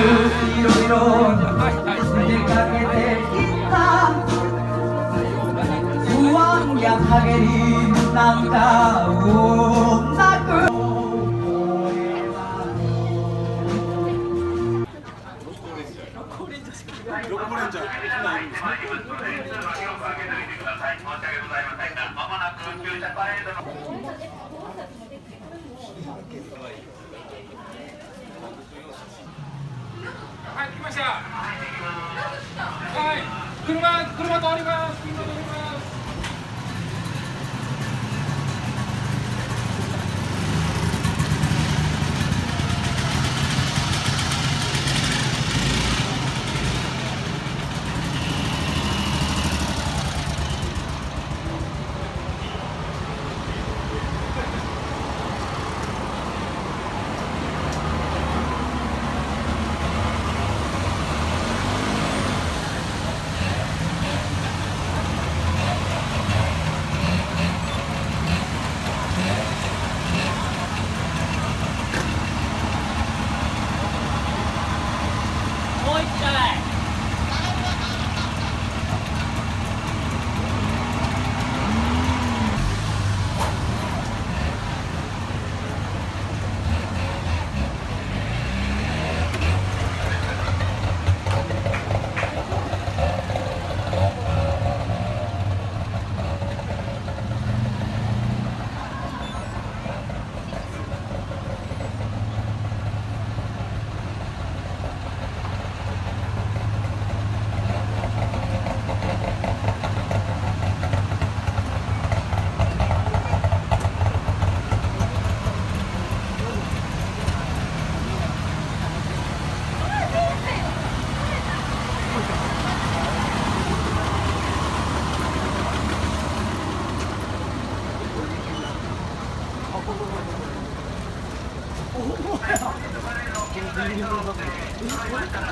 いろいろ出かけていった。不安や陰りなんかを車、車通ります。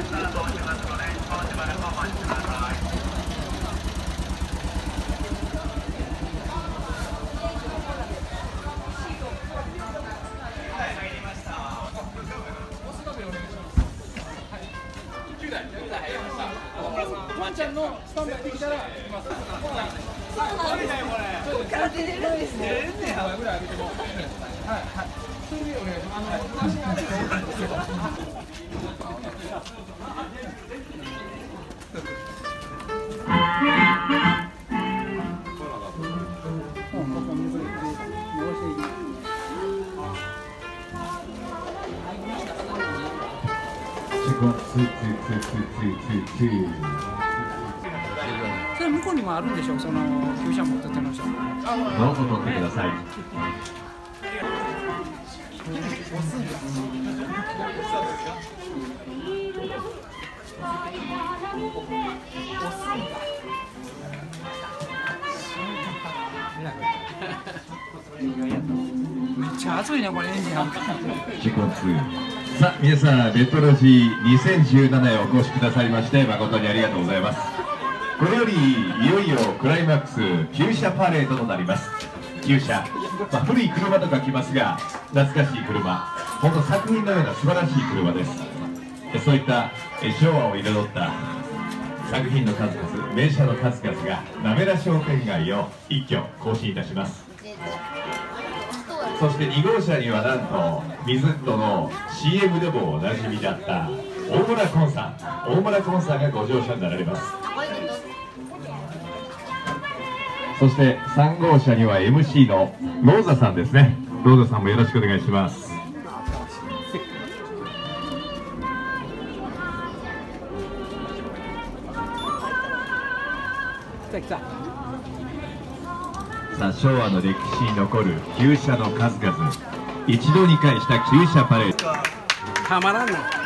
車通ります。もう一回ワンちゃんのスタンバイできたら行きます。ここから出れるんですね。出れんねや。ぐらい上げても。はいはい。それでお願いします。あの足が上げてもいいんですけど。そ向こうにもあるんでしょうその旧車持ってての人どうぞ取ってください。めっちゃ暑いねこれエンジンなんか自己通。さあ、皆さん、レトロジー2017へお越しくださいまして、誠にありがとうございます。これより、いよいよクライマックス、旧車パレードとなります。旧車、まあ、古い車とか来ますが、懐かしい車、本当作品のような素晴らしい車です。そういったえ昭和を彩った作品の数々、名車の数々が、滑ら商店街を一挙更新いたします。そして2号車にはなんとミズットの CM でもおなじみだった大村コンさん大村コンさんがご乗車になられますそして3号車には MC のローザさんですね。ローザさんもよろしくお願いします。さあ昭和の歴史に残る旧車の数々。一度に会した旧車パレード。たまらんな。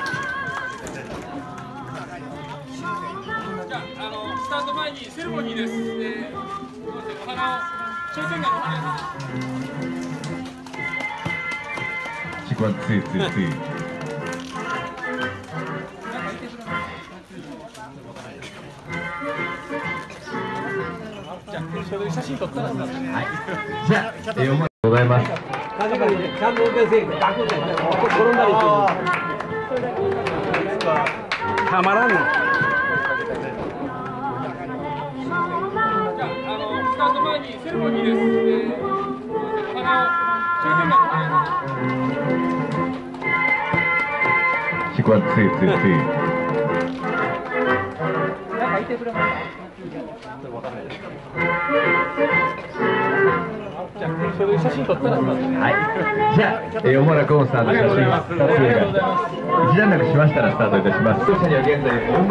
タート前にセレモニーです。えー、お花を商店街のお花ワンツーツーツーじゃあそれで写真撮ったらさじゃあ、えー、お待ちございます確かにねちゃんと運転んとガクッてやって転んだりしてたまらんのあの前にセレモニーです、えー、あの抽選箱シワンツーツーツーなんかいてくれますじゃあそれで写真撮ったらさはい。じゃあ、えー、おもらコンスタート写真撮影が一段落しましたらスタートいたします。当社には現在、コン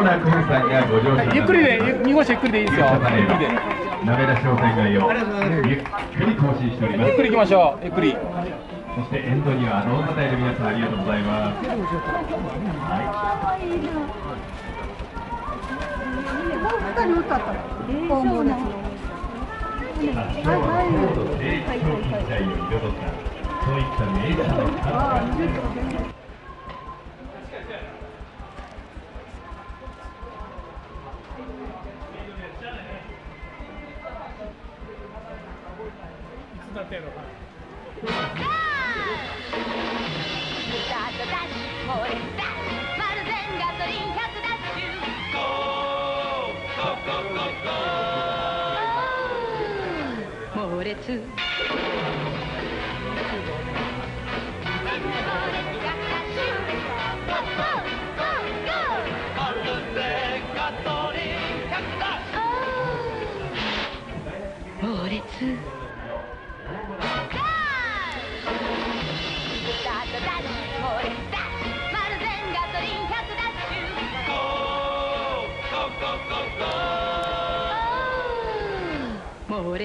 さんがご乗車ゆっくりで2号車ゆっくりでいいですよゆっくりでなめら商店街をゆっくり更新しております。ゆっくり行きましょう。ゆっくり。そしてエンドにはノータタイの皆さんありがとうございます。は。い。今日は彩ったそういった名車の数々スタートダッシュモーレスダッシュマルゼンガソリン100ダッシュゴーゴーゴーゴーゴー猛烈猛烈がダッシュゴーゴー猛烈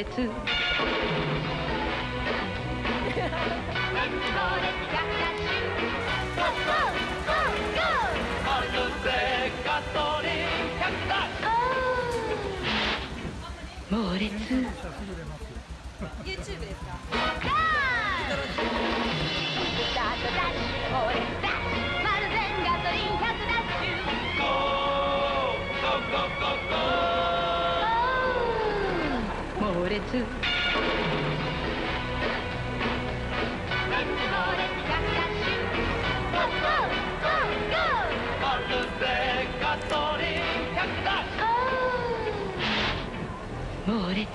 列。猛烈猛烈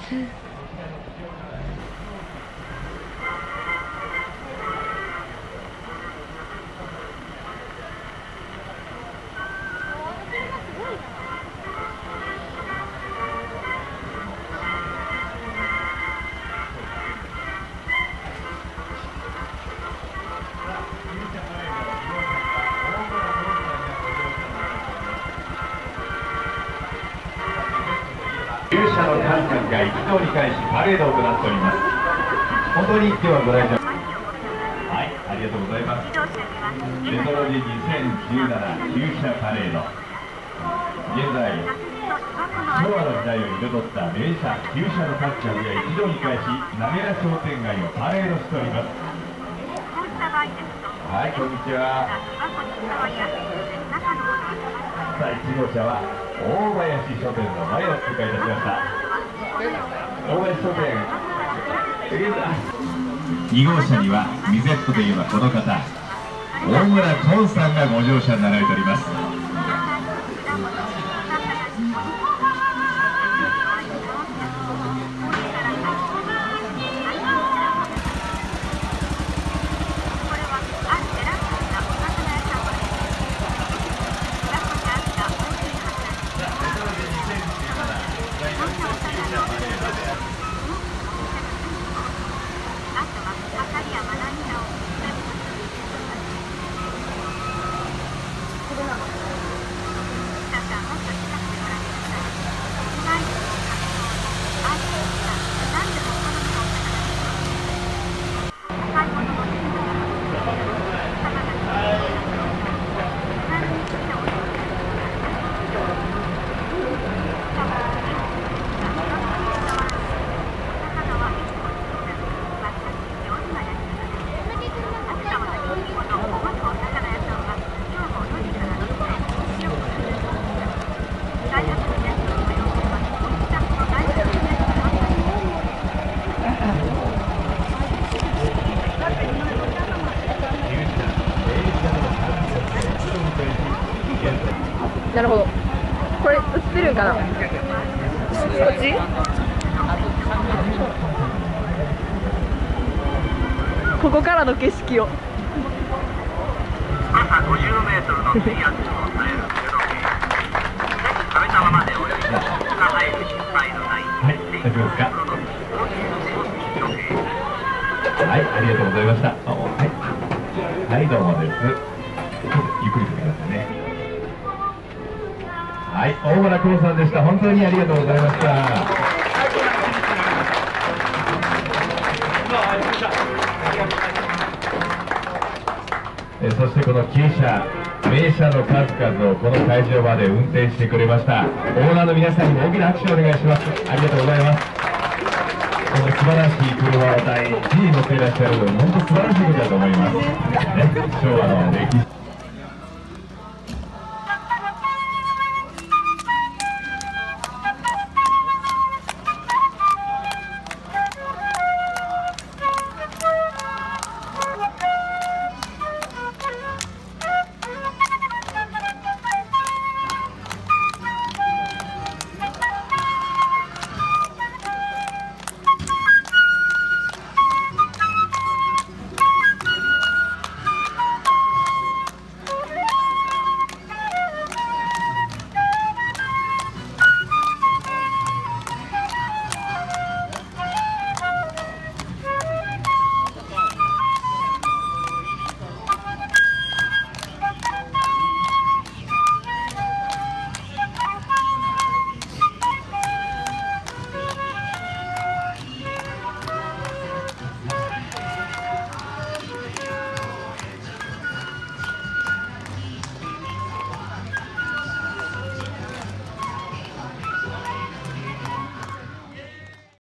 のカンカンが一堂に会しパレードを行っております本当に今日はご来場はいありがとうございますレトロジ2017勇者パレード現在昭和の時代を彩った名車旧車の各社が一堂に会し滑ら商店街をパレードしておりますはいこんにちは。さあ1号車は大林書店の前を通過いたしました。大林書店2号車にはミゼットといえばこの方大村コンさんがご乗車になられております。ここからの景色を。はいありがとうございました。はいはいどうもです。ゆっくりしてくださいね。はい大村久保さんでした。本当にありがとうございました。えーそしてこの旧車名車の数々をこの会場まで運転してくれました。オーナーの皆さんにも大きな拍手をお願いします。ありがとうございます。この素晴らしい車を大事に乗っていらっしゃる本当素晴らしいことだと思います、ね、昭和の歴史。